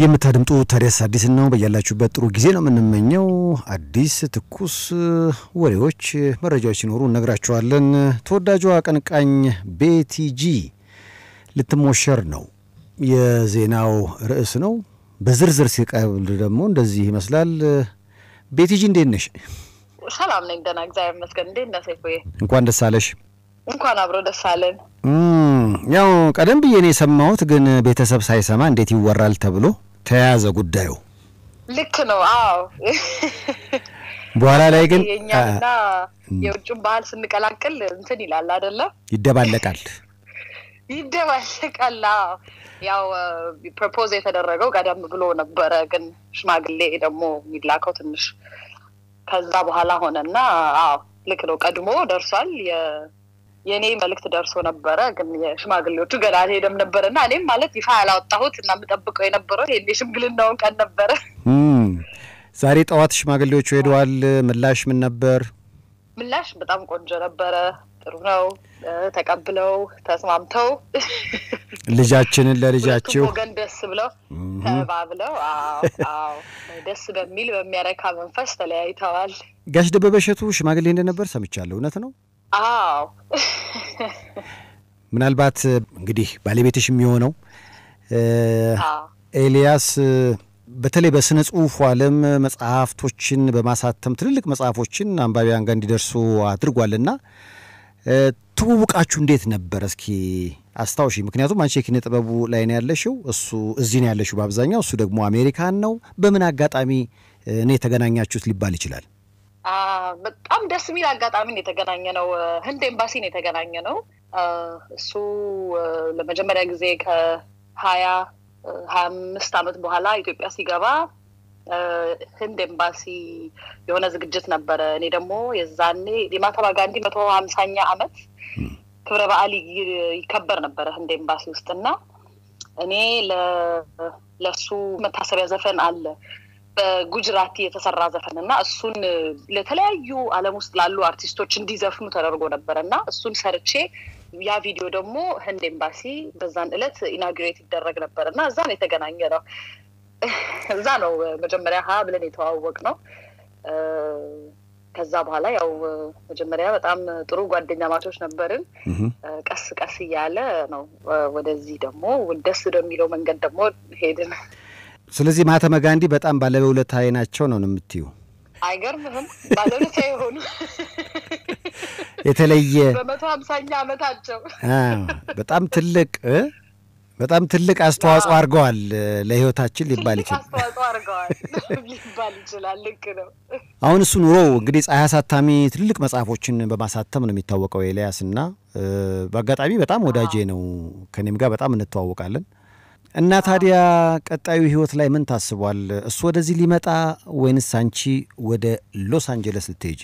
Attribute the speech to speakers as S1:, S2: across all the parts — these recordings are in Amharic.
S1: የምታድምጡ ታዲያስ አዲስን ነው። በያላችሁበት ጥሩ ጊዜ ነው የምንመኘው። አዲስ ትኩስ ወሬዎች፣ መረጃዎች ሲኖሩ እነግራችኋለን። ተወዳጇ አቀንቃኝ ቤቲጂ ልትሞሸር ነው የዜናው ርዕስ ነው። በዝርዝር ሲቀብል ደግሞ እንደዚህ ይመስላል። ቤቲጂ እንዴት ነሽ?
S2: ሰላም ነኝ፣ ደህና እግዚአብሔር ይመስገን። እንዴት ነህ ሰይፉዬ?
S1: እንኳን ደስ አለሽ።
S2: እንኳን አብሮ ደስ አለን።
S1: ያው ቀደም ብዬ ነው የሰማሁት፣ ግን ቤተሰብ ሳይሰማ እንዴት ይወራል ተብሎ ተያያዘ ጉዳዩ።
S2: ልክ ነው። አዎ
S1: በኋላ ላይ ግን
S2: የእኛንና የውጭን ባህል ስንቀላቅል እንትን ይላል አይደለ?
S1: ይደባለቃል
S2: ይደባለቃል። አዎ ያው ፕሮፖዝ የተደረገው ቀደም ብሎ ነበረ፣ ግን ሽማግሌ ደግሞ የሚላከው ትንሽ ከዛ በኋላ ሆነና፣ አዎ ልክ ነው። ቀድሞ ደርሷል። የእኔ መልእክት ደርሶ ነበረ፣ ግን የሽማግሌዎቹ ገና አልሄደም ነበረ እና እኔም ማለት ይፋ ያላወጣሁት እና የምጠብቀው የነበረው ይሄ የሽምግልናውን ቀን ነበረ።
S1: ዛሬ ጠዋት ሽማግሌዎቹ ሄደዋል። ምላሽ ምን ነበር?
S2: ምላሽ በጣም ቆንጆ ነበረ። ጥሩ ነው። ተቀብለው ተስማምተው
S1: ልጃችንን ለልጃችሁ
S2: ወገን ደስ ብለው ተባብለው፣ አዎ አዎ ደስ በሚል በሚያረካ መንፈስ ተለያይተዋል።
S1: ጋሽ ደበበ እሸቱ ሽማግሌ እንደነበር ሰምቻለሁ። እውነት ነው?
S2: አዎ
S1: ምናልባት እንግዲህ ባለቤትሽ የሚሆነው ኤልያስ በተለይ በስነ ጽሁፉ ዓለም መጽሐፍቶችን በማሳተም ትልልቅ መጽሐፎችን አንባቢያን ጋር እንዲደርሱ አድርጓልና ትውውቃችሁ እንዴት ነበር? እስኪ አስታውሺ። ምክንያቱም አንቺ የኪነ ጥበቡ ላይ ነው ያለሽው፣ እሱ እዚህ ነው ያለሽው በአብዛኛው፣ እሱ ደግሞ አሜሪካን ነው። በምን አጋጣሚ እኔ የተገናኛችሁት ሊባል ይችላል?
S2: በጣም ደስ የሚል አጋጣሚ ነው የተገናኘ ነው። ህንድ ኤምባሲ ነው የተገናኘ ነው። እሱ ለመጀመሪያ ጊዜ ከሀያ ሀያ አምስት ዓመት በኋላ ኢትዮጵያ ሲገባ ህንድ ኤምባሲ የሆነ ዝግጅት ነበረ። እኔ ደግሞ የዛኔ የማህተማ ጋንዲ መቶ ሀምሳኛ ዓመት ክብረ በዓል ይከበር ነበረ ህንድ ኤምባሲ ውስጥ እና እኔ ለሱ መታሰቢያ ዘፈን አለ በጉጅራቲ የተሰራ ዘፈን እና እሱን ለተለያዩ ዓለም ውስጥ ላሉ አርቲስቶች እንዲዘፍኑ ተደርጎ ነበረ እና እሱን ሰርቼ ያ ቪዲዮ ደግሞ ህንድ ኤምባሲ በዛን እለት ኢናጉሬት ይደረግ ነበር እና እዛ ነው የተገናኘ ነው። እዛ ነው መጀመሪያ ሀ ብለን የተዋወቅ ነው። ከዛ በኋላ ያው መጀመሪያ በጣም ጥሩ ጓደኛ ማቾች ነበርን። ቀስ ቀስ እያለ ነው ወደዚህ ደግሞ ደስ ወደሚለው መንገድ ደግሞ ሄድን።
S1: ስለዚህ ማህተመ ጋንዲ በጣም ባለውለታዬ ናቸው ነው የምትዩ?
S2: አይገርምህም? ባለውለታ የሆኑ
S1: የተለየ
S2: በመቶ ሀምሳኛ ዓመታቸው
S1: በጣም ትልቅ በጣም ትልቅ አስተዋጽኦ አድርገዋል ለህይወታችን ሊባል ይችላል
S2: አስተዋጽኦ አድርገዋል ሊባል ይችላል። ልክ ነው።
S1: አሁን እሱ ኑሮ እንግዲህ ፀሐይ አሳታሚ ትልልቅ መጽሐፎችን በማሳተም ነው የሚታወቀው ኤልያስ እና በአጋጣሚ በጣም ወዳጄ ነው። ከኔም ጋር በጣም እንተዋወቃለን። እና ታዲያ ቀጣዩ ህይወት ላይ ምን ታስቧል? እሱ ወደዚህ ሊመጣ ወይንስ አንቺ ወደ ሎስ አንጀለስ ልትሄጂ?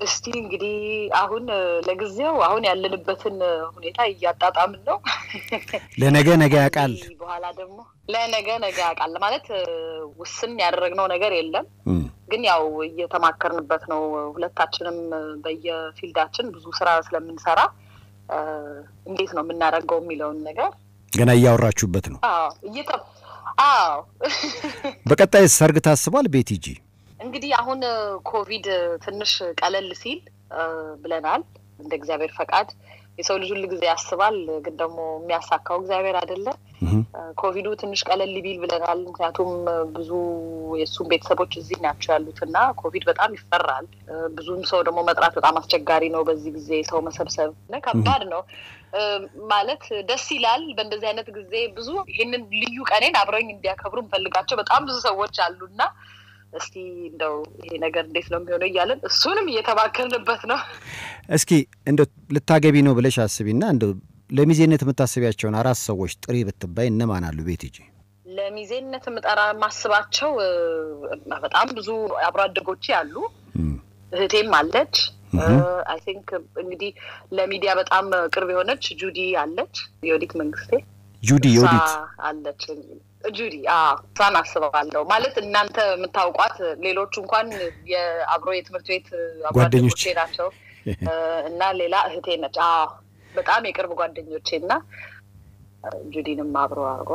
S2: እስቲ እንግዲህ አሁን ለጊዜው አሁን ያለንበትን ሁኔታ እያጣጣምን ነው።
S1: ለነገ ነገ ያውቃል።
S2: በኋላ ደግሞ ለነገ ነገ ያውቃል ማለት ውስን ያደረግነው ነገር የለም፣ ግን ያው እየተማከርንበት ነው። ሁለታችንም በየፊልዳችን ብዙ ስራ ስለምንሰራ እንዴት ነው የምናደርገው የሚለውን ነገር
S1: ገና እያወራችሁበት ነው?
S2: አዎ።
S1: በቀጣይ ሰርግ ታስቧል? ቤቲጂ
S2: እንግዲህ አሁን ኮቪድ ትንሽ ቀለል ሲል ብለናል። እንደ እግዚአብሔር ፈቃድ የሰው ልጅ ሁል ጊዜ ያስባል፣ ግን ደግሞ የሚያሳካው እግዚአብሔር አይደለ። ኮቪዱ ትንሽ ቀለል ቢል ብለናል። ምክንያቱም ብዙ የእሱም ቤተሰቦች እዚህ ናቸው ያሉት እና ኮቪድ በጣም ይፈራል። ብዙም ሰው ደግሞ መጥራት በጣም አስቸጋሪ ነው። በዚህ ጊዜ ሰው መሰብሰብ ከባድ ነው ማለት ደስ ይላል። በእንደዚህ አይነት ጊዜ ብዙ ይህንን ልዩ ቀኔን አብረኝ እንዲያከብሩ እንፈልጋቸው በጣም ብዙ ሰዎች አሉና እስቲ እንደው ይሄ ነገር እንዴት ነው የሚሆነው እያለን እሱንም እየተማከርንበት ነው።
S1: እስኪ እንደው ልታገቢ ነው ብለሽ አስቢና እንደው ለሚዜነት የምታስቢያቸውን አራት ሰዎች ጥሪ ብትባይ እነማን አሉ? ቤቲጂ
S2: ለሚዜነት የምጠራ ማስባቸው በጣም ብዙ አብሮ አደጎቼ አሉ። እህቴም አለች። I think እንግዲህ ለሚዲያ በጣም ቅርብ የሆነች ጁዲ አለች። ዮዲት መንግስቴ
S1: ጁዲ ዮዲት
S2: አለች ጁዲ እሷን አስባለሁ። ማለት እናንተ የምታውቋት ሌሎቹ እንኳን የአብሮ የትምህርት ቤት ጓደኞቼ ናቸው እና ሌላ እህቴ ነች። በጣም የቅርብ ጓደኞቼ እና ጁዲንም አብሮ አድርጎ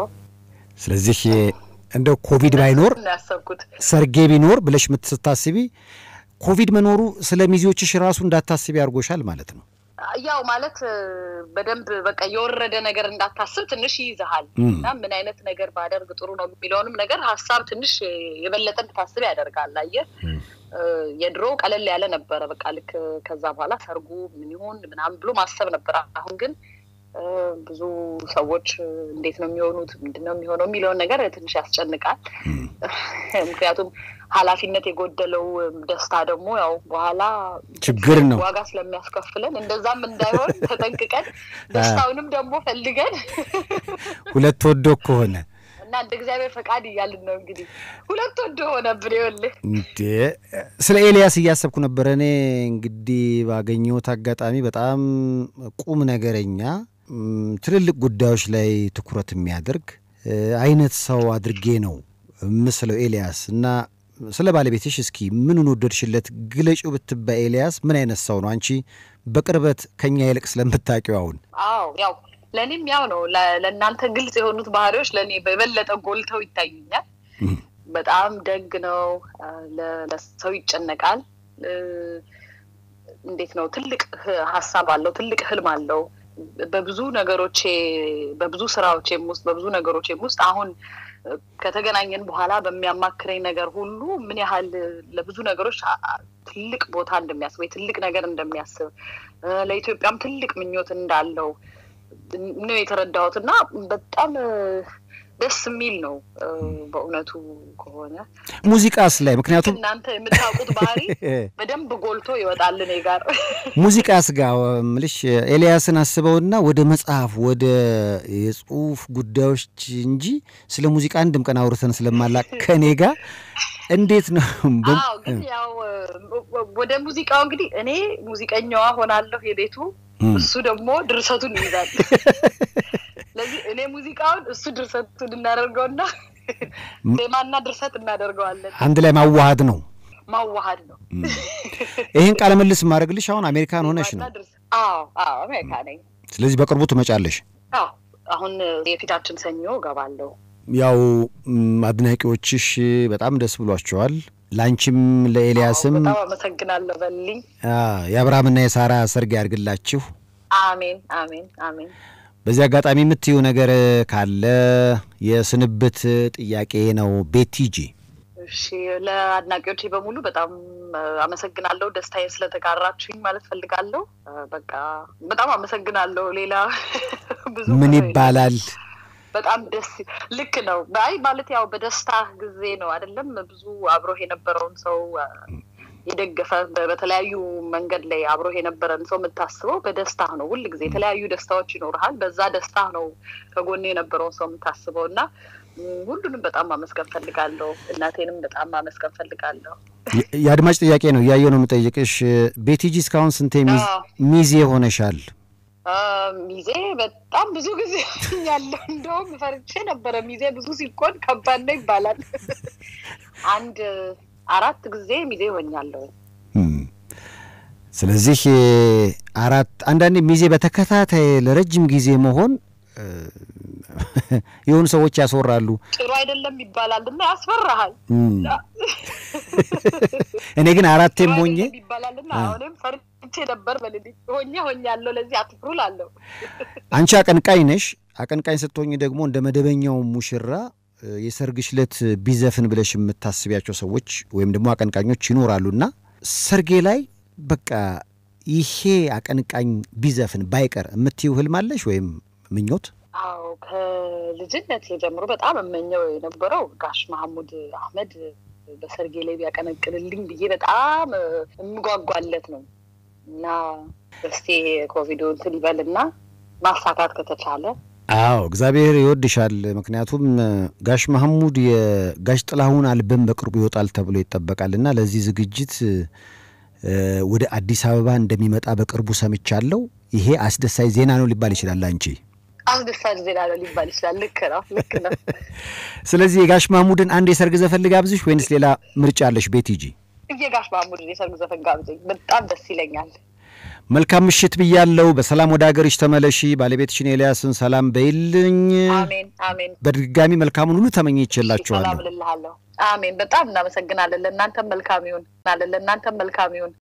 S1: ስለዚህ እንደው ኮቪድ ባይኖር ሰርጌ ቢኖር ብለሽ ምትስታስቢ ኮቪድ መኖሩ ስለ ሚዜዎችሽ ራሱ እንዳታስቢ አድርጎሻል ማለት ነው።
S2: ያው ማለት በደንብ በቃ የወረደ ነገር እንዳታስብ ትንሽ ይይዝሃል እና ምን አይነት ነገር ባደርግ ጥሩ ነው የሚለውንም ነገር ሀሳብ ትንሽ የበለጠ እንድታስብ ያደርጋል። አየህ የድሮ ቀለል ያለ ነበረ። በቃ ልክ ከዛ በኋላ ሰርጉ ምን ይሁን ምናምን ብሎ ማሰብ ነበረ። አሁን ግን ብዙ ሰዎች እንዴት ነው የሚሆኑት ምንድን ነው የሚሆነው የሚለውን ነገር ትንሽ ያስጨንቃል። ምክንያቱም ኃላፊነት የጎደለው ደስታ ደግሞ ያው በኋላ
S1: ችግር ነው።
S2: ዋጋ ስለሚያስከፍለን እንደዛም እንዳይሆን ተጠንቅቀን ደስታውንም ደግሞ ፈልገን
S1: ሁለት ወዶ ከሆነ
S2: እና እንደ እግዚአብሔር ፈቃድ እያልን ነው እንግዲህ ሁለት ወዶ ሆነብን። ይኸውልህ
S1: እንዴ ስለ ኤልያስ እያሰብኩ ነበረ። እኔ እንግዲህ ባገኘሁት አጋጣሚ በጣም ቁም ነገረኛ ትልልቅ ጉዳዮች ላይ ትኩረት የሚያደርግ አይነት ሰው አድርጌ ነው ምስለው ኤልያስ እና ስለ ባለቤትሽ እስኪ ምኑን ወደድሽለት ግለጪው ብትባይ ኤልያስ ምን አይነት ሰው ነው? አንቺ በቅርበት ከኛ ይልቅ ስለምታውቂው አሁን
S2: አዎ ያው ለእኔም ያው ነው። ለእናንተ ግልጽ የሆኑት ባህሪዎች ለእኔ በበለጠ ጎልተው ይታዩኛል። በጣም ደግ ነው። ለሰው ይጨነቃል። እንዴት ነው ትልቅ ሀሳብ አለው፣ ትልቅ ህልም አለው። በብዙ ነገሮቼ በብዙ ስራዎቼም ውስጥ በብዙ ነገሮቼም ውስጥ አሁን ከተገናኘን በኋላ በሚያማክረኝ ነገር ሁሉ ምን ያህል ለብዙ ነገሮች ትልቅ ቦታ እንደሚያስብ ወይ ትልቅ ነገር እንደሚያስብ ለኢትዮጵያም ትልቅ ምኞት እንዳለው ነው የተረዳሁት እና በጣም ደስ የሚል ነው በእውነቱ ከሆነ
S1: ሙዚቃስ ላይ ምክንያቱም
S2: እናንተ የምታውቁት ባህሪ በደንብ ጎልቶ ይወጣል እኔ ጋር።
S1: ሙዚቃስ ጋር ምልሽ ኤልያስን አስበውና ወደ መጽሐፍ ወደ የጽሁፍ ጉዳዮች እንጂ ስለ ሙዚቃ አንድም ቀን አውርተን ስለማላቅ ከእኔ ጋር እንዴት ነው?
S2: ያው ወደ ሙዚቃው እንግዲህ እኔ ሙዚቀኛዋ ሆናለሁ የቤቱ እሱ ደግሞ ድርሰቱን ይይዛል። ስለዚህ እኔ ሙዚቃውን እሱ ድርሰቱን እናደርገውና ዜማና ድርሰት እናደርገዋለን።
S1: አንድ ላይ ማዋሃድ ነው።
S2: ማዋሃድ ነው።
S1: ይህን ቃለ ምልልስ ማድረግልሽ አሁን አሜሪካን ሆነሽ ነው።
S2: አዎ አዎ አሜሪካ ነኝ።
S1: ስለዚህ በቅርቡ ትመጫለሽ።
S2: አዎ አሁን የፊታችን ሰኞ እገባለሁ።
S1: ያው አድናቂዎችሽ በጣም ደስ ብሏቸዋል። ላንቺም ለኤልያስም
S2: በጣም አመሰግናለሁ በልኝ።
S1: የአብርሃምና የሳራ ሰርግ ያድርግላችሁ።
S2: አሜን አሜን አሜን።
S1: በዚህ አጋጣሚ የምትዩ ነገር ካለ የስንብት ጥያቄ ነው። ቤቲጂ
S2: እሺ ለአድናቂዎቼ በሙሉ በጣም አመሰግናለሁ። ደስታዬን ስለተጋራችሁኝ ማለት ፈልጋለሁ። በቃ በጣም አመሰግናለሁ። ሌላ ብዙ
S1: ምን ይባላል?
S2: በጣም ደስ ልክ ነው። አይ ማለት ያው በደስታ ጊዜ ነው አይደለም። ብዙ አብሮህ የነበረውን ሰው የደገፈ በተለያዩ መንገድ ላይ አብሮህ የነበረን ሰው የምታስበው በደስታ ነው። ሁል ጊዜ የተለያዩ ደስታዎች ይኖርሃል። በዛ ደስታ ነው ከጎን የነበረውን ሰው የምታስበው እና ሁሉንም በጣም ማመስገን ፈልጋለሁ። እናቴንም በጣም ማመስገን ፈልጋለሁ።
S1: የአድማጭ ጥያቄ ነው እያየው ነው የምጠይቅሽ። ቤቲጂ እስካሁን ስንቴ ሚዜ ሆነሻል?
S2: ሚዜ በጣም ብዙ ጊዜ ያለው እንደውም ፈርቼ ነበረ። ሚዜ ብዙ ሲኮን ከባድ ነው ይባላል። አንድ አራት ጊዜ ሚዜ ሆኛለሁ።
S1: እም። ስለዚህ አራት አንዳንዴ ሚዜ በተከታታይ ለረጅም ጊዜ መሆን የሆኑ ሰዎች ያስወራሉ።
S2: ጥሩ አይደለም ይባላል እና ያስፈራሃል።
S1: እኔ ግን አራቴም ሆኜ
S2: ይባላል እና አሁንም ፈርቼ ነበር በልልኝ ሆኜ ሆኛለሁ። ለዚህ አትፍሩ ላለሁ
S1: አንቺ አቀንቃኝ ነሽ። አቀንቃኝ ስትሆኝ ደግሞ እንደ መደበኛው ሙሽራ የሰርግሽ ዕለት ቢዘፍን ብለሽ የምታስቢያቸው ሰዎች ወይም ደግሞ አቀንቃኞች ይኖራሉና ሰርጌ ላይ በቃ ይሄ አቀንቃኝ ቢዘፍን ባይቀር የምትይው ህልም አለሽ ወይም ምኞት?
S2: አዎ ከልጅነት ጀምሮ በጣም እመኘው የነበረው ጋሽ መሐሙድ አህመድ በሰርጌ ላይ ቢያቀነቅንልኝ ብዬ በጣም የምጓጓለት ነው እና እስቲ ኮቪዱ እንትን ይበልና ማሳካት ከተቻለ
S1: አዎ እግዚአብሔር ይወድሻል። ምክንያቱም ጋሽ መሐሙድ የጋሽ ጥላሁን አልበም በቅርቡ ይወጣል ተብሎ ይጠበቃልና ለዚህ ዝግጅት ወደ አዲስ አበባ እንደሚመጣ በቅርቡ ሰምቻለሁ። ይሄ አስደሳች ዜና ነው ሊባል ይችላል አንቺ
S2: አስደሳች ዜና ነው ሊባል ይችላል። ልክ ነው፣ ልክ ነው።
S1: ስለዚህ የጋሽ ማሙድን አንድ የሰርግ ዘፈን ልጋብዝሽ ወይንስ ሌላ ምርጫ አለሽ? ቤት ሂጂ።
S2: የጋሽ መሐሙድን የሰርግ ዘፈን ጋብዘኝ፣ በጣም ደስ ይለኛል።
S1: መልካም ምሽት ብያለው። በሰላም ወደ ሀገርሽ ተመለሺ። ባለቤትሽን ኤልያስን ሰላም በይልኝ።
S2: አሜን አሜን።
S1: በድጋሚ መልካሙን ሁሉ ተመኝቼላችኋለሁ።
S2: አሜን። በጣም እናመሰግናለን። ለእናንተም መልካም ይሁን። ለእናንተም መልካም ይሁን።